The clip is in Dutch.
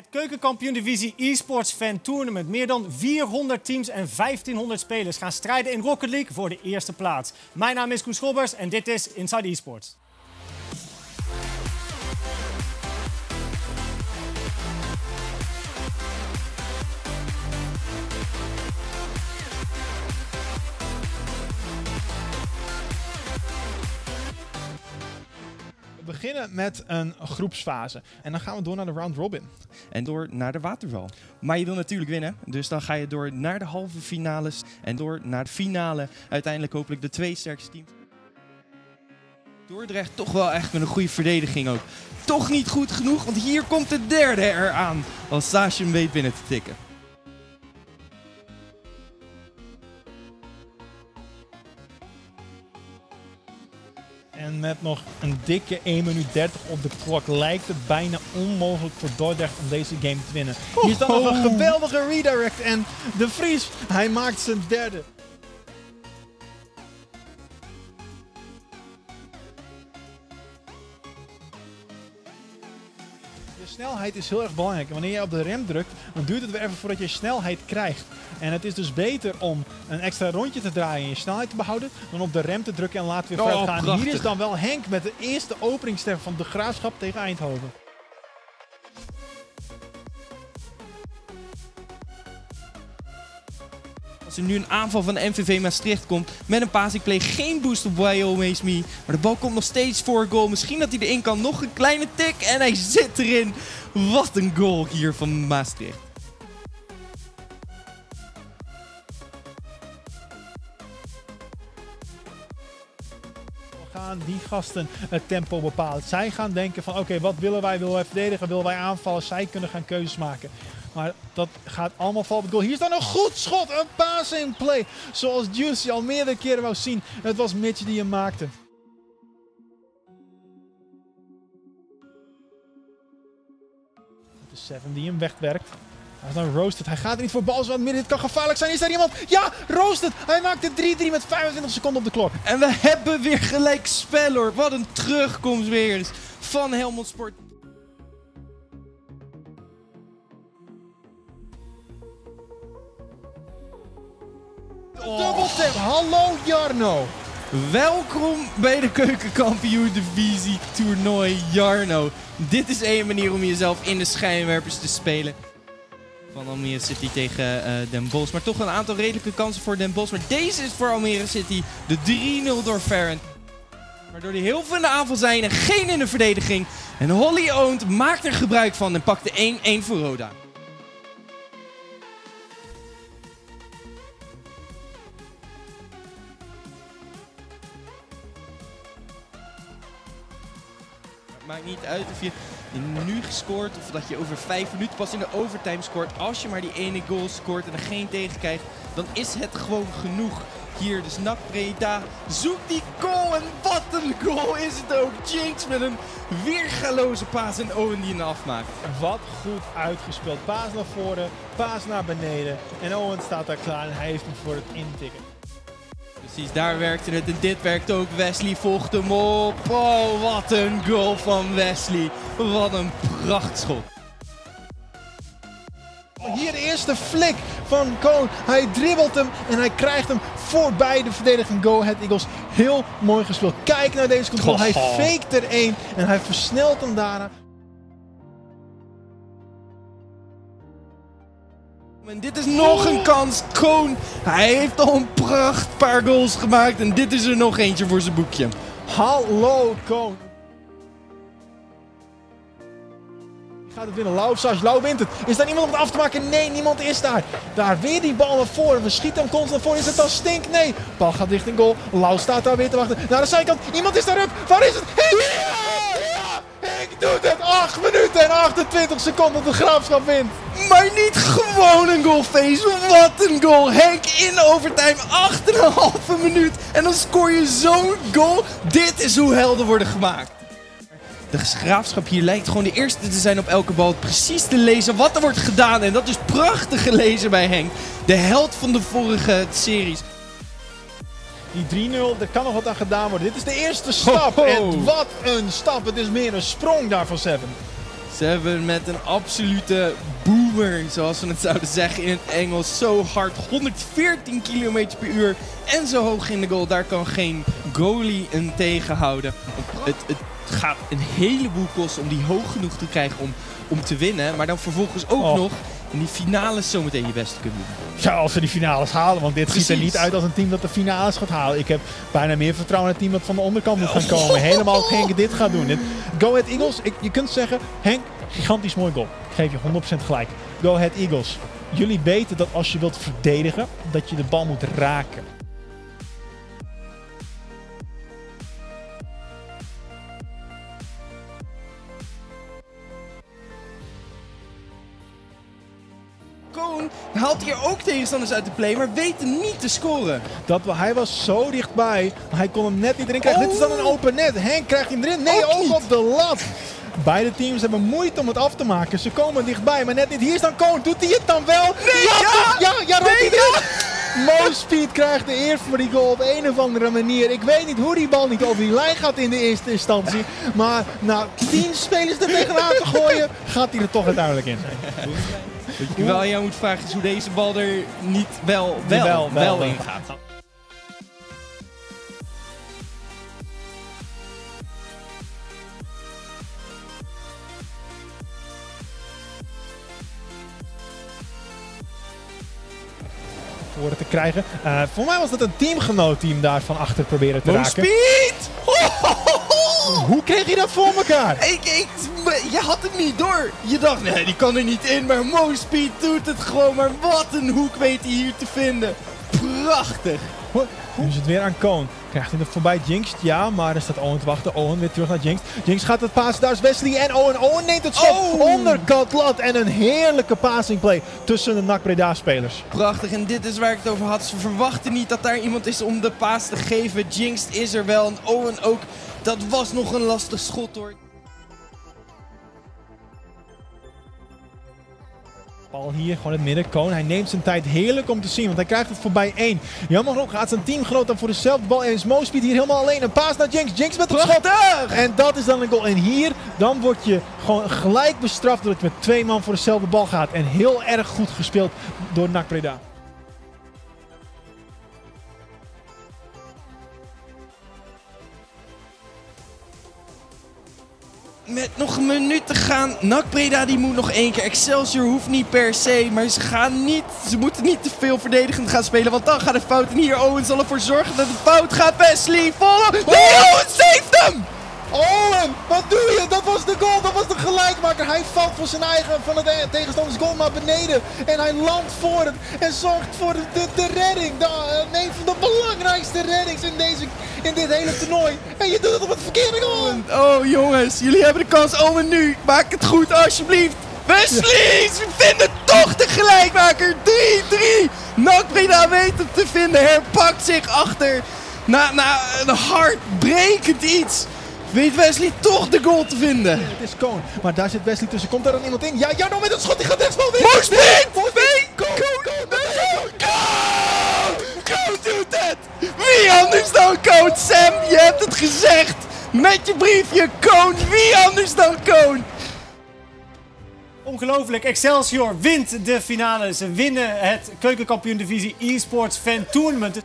Het keukenkampioen-divisie eSports Fan Tournament. Meer dan 400 teams en 1500 spelers gaan strijden in Rocket League voor de eerste plaats. Mijn naam is Koen Schobbers en dit is Inside eSports. Beginnen met een groepsfase. En dan gaan we door naar de round robin. en door naar de waterval. Maar je wil natuurlijk winnen, dus dan ga je door naar de halve finales en door naar de finale. Uiteindelijk hopelijk de twee sterkste teams. Dordrecht toch wel echt met een goede verdediging ook. Toch niet goed genoeg, want hier komt de derde eraan. Als Sasha hem weet binnen te tikken. En met nog een dikke 1 minuut 30 op de klok lijkt het bijna onmogelijk voor Dordrecht om deze game te winnen. Hier staat nog een geweldige redirect en de Vries, hij maakt zijn derde. Je snelheid is heel erg belangrijk. En wanneer je op de rem drukt, dan duurt het weer even voordat je snelheid krijgt. En het is dus beter om een extra rondje te draaien en je snelheid te behouden, dan op de rem te drukken en laten weer Oh, verder gaan. prachtig. Hier is dan wel Henk met de eerste openingsster van de Graafschap tegen Eindhoven. Als er nu een aanval van de MVV Maastricht komt met een passing play, geen boost op Always Me. Maar de bal komt nog steeds voor goal. Misschien dat hij erin kan. Nog een kleine tik en hij zit erin. Wat een goal hier van Maastricht. Die gasten het tempo bepalen. Zij gaan denken van oké, wat willen wij? Willen wij verdedigen? Willen wij aanvallen? Zij kunnen gaan keuzes maken. Maar dat gaat allemaal vallen op het goal. Hier staat een goed schot, een passing play. Zoals Juicy al meerdere keren wou zien. Het was Mitch die hem maakte. De Seven die hem wegwerkt. Hij is dan roasted. Hij gaat er niet voor bal. Zo midden. Dit kan gevaarlijk zijn. Is daar iemand? Ja, roasted. Hij maakt de 3-3 met 25 seconden op de klok. En we hebben weer gelijk spel hoor. Wat een terugkomst weer eens van Helmond Sport. Double tap. Hallo Jarno. Welkom bij de Keukenkampioen Divisie Toernooi Jarno. Dit is één manier om jezelf in de schijnwerpers te spelen. Almere City tegen eh, Den Bosch. Maar toch een aantal redelijke kansen voor Den Bosch. Maar deze is voor Almere City de 3-0 door Ferrand. Waardoor die heel veel in de aanval zijn en geen in de verdediging. En Holly Oont maakt er gebruik van en pakt de 1-1 voor Roda. Maakt niet uit of je nu gescoord of dat je over vijf minuten pas in de overtime scoort. Als je maar die ene goal scoort en er geen tegen krijgt, dan is het gewoon genoeg. Hier dus NAC Breda zoekt die goal en wat een goal is het ook. Jinx met een weergaloze paas en Owen die hem afmaakt. Wat goed uitgespeeld. Paas naar voren, paas naar beneden. En Owen staat daar klaar en hij heeft hem voor het intikken. Precies, daar werkte het en dit werkt ook. Wesley volgt hem op. Oh, wat een goal van Wesley. Wat een prachtschot. Hier de eerste flik van Koon. Hij dribbelt hem en hij krijgt hem voorbij de verdediging Go Ahead Eagles. Heel mooi gespeeld. Kijk naar deze controle. Hij faked er één en hij versnelt hem daarna. En dit is nog een kans. Koon, hij heeft al een pracht paar goals gemaakt. En dit is er nog eentje voor zijn boekje. Hallo Koon. Die Gaat het winnen? Lau of Sas? Lau wint het. Is daar iemand om het af te maken? Nee, niemand is daar. Daar weer die bal naar voren. We schieten hem constant voor. Is het dan stink? Nee. Bal gaat richting goal. Lau staat daar weer te wachten. Naar de zijkant. Iemand is daar up. Waar is het? Ja! Henk doet het. 8 minuten en 28 seconden. De graafschap wint. Maar niet gewoon Wat een goal. Henk in overtime. 8,5 minuut. En dan scoor je zo'n goal. Dit is hoe helden worden gemaakt. De graafschap hier lijkt gewoon de eerste te zijn op elke bal. Precies te lezen wat er wordt gedaan. En dat is prachtig gelezen bij Henk. De held van de vorige series. Die 3-0, er kan nog wat aan gedaan worden. Dit is de eerste stap. En wat een stap. Het is meer een sprong daar van Seven. Hebben met een absolute zoals we het zouden zeggen in het Engels, zo hard 114 km per uur en zo hoog in de goal. Daar kan geen goalie een tegenhouden. Het, het gaat een heleboel kosten om die hoog genoeg te krijgen om, om te winnen. Maar dan vervolgens ook Oh. nog in die finales zometeen je best te kunnen doen. Ja, als ze die finales halen. Want dit ziet er niet uit als een team dat de finales gaat halen. Ik heb bijna meer vertrouwen in het team dat van de onderkant moet gaan komen. Helemaal als Henk dit gaat doen. En Go Ahead Eagles, ik, je kunt zeggen, Henk, gigantisch mooi goal. Ik geef je 100% gelijk. Go Ahead Eagles. Jullie weten dat als je wilt verdedigen, dat je de bal moet raken. Koon haalt hier ook tegenstanders uit de play, maar weet niet te scoren. Dat, hij was zo dichtbij, maar hij kon hem net niet erin krijgen. Oh. Dit is dan een open net. Henk krijgt hem erin. Nee, Ook op de lat. Beide teams hebben moeite om het af te maken. Ze komen dichtbij, maar net niet. Hier is dan Koon. Doet hij het dan wel? Nee, ja! ja! Ja, ja, Nee, hij erin. Mo Speed krijgt de eer voor die goal op een of andere manier. Ik weet niet hoe die bal niet over die lijn gaat in de eerste instantie. Maar na tien spelers er tegenaan te gooien, gaat hij er toch uiteindelijk in. Wat wel aan jou moet vragen is hoe deze bal er niet wel, wel, wel, in gaat. Voor het te krijgen. Eh, voor mij was dat een teamgenoot die hem daar van achter probeerde te Mo raken. Speed! Hoe kreeg hij dat voor elkaar? Ik, ik, je had het niet door. Je dacht, nee, die kan er niet in. Maar Mo Speed doet het gewoon. Maar wat een hoek weet hij hier te vinden. Prachtig. Nu is het weer aan Koon. Krijgt hij er voorbij Jinx? Ja, maar er staat Owen te wachten. Owen weer terug naar Jinx. Jinx gaat het pasen. Daar is Wesley en Owen. Owen neemt het schot. Oh! Onderkant lat. En een heerlijke passing play tussen de NAC Breda spelers. Prachtig. En dit is waar ik het over had. Ze verwachten niet dat daar iemand is om de paas te geven. Jinx is er wel. En Owen ook. Dat was nog een lastig schot hoor. Bal hier, gewoon het midden. Koon, hij neemt zijn tijd heerlijk om te zien, want hij krijgt het voorbij één. Jammer genoeg gaat zijn teamgenoot dan voor dezelfde bal. En is Mo Speed hier helemaal alleen. Een paas naar Jinx. Jinx met het schot. En dat is dan een goal. En hier, dan word je gewoon gelijk bestraft doordat je met twee man voor dezelfde bal gaat. En heel erg goed gespeeld door NAC Breda. Met nog een minuut te gaan. NAC Breda die moet nog één keer. Excelsior hoeft niet per se. Maar ze gaan niet. Ze moeten niet te veel verdedigend gaan spelen. Want dan gaat het fout. En hier Owen zal ervoor zorgen dat het fout gaat. Wesley volle. Nee, Owen saved hem! Owen, wat doe je? Dat was de goal, dat was de gelijkmaker. Hij valt voor zijn eigen, van het eh, tegenstanders goal naar beneden. En hij landt voor het en zorgt voor de, de, de redding. De, eh, een van de belangrijkste reddings in, deze, in dit hele toernooi. En je doet het op het verkeerde goal. Oh jongens, jullie hebben de kans. Owen nu. Maak het goed alsjeblieft. Wesley, ze vinden toch de gelijkmaker. 3-3. NAC Breda weet het te vinden. Herpakt zich achter. Na, na een hartbrekend iets. Weet Wesley toch de goal te vinden. Het is Koon, maar daar zit Wesley tussen. Komt daar dan iemand in? Ja, ja, nou met het schot, die gaat rechtsbal weer. Mo Speed! Mo Speed! Koon, Koon, Koon. Koon! Koon doet het! Wie anders dan Koon? Sam, je hebt het gezegd! Met je briefje, Koon! Wie anders dan Koon? Ongelooflijk, Excelsior wint de finale. Ze winnen het keukenkampioen divisie e-sports fan tournament.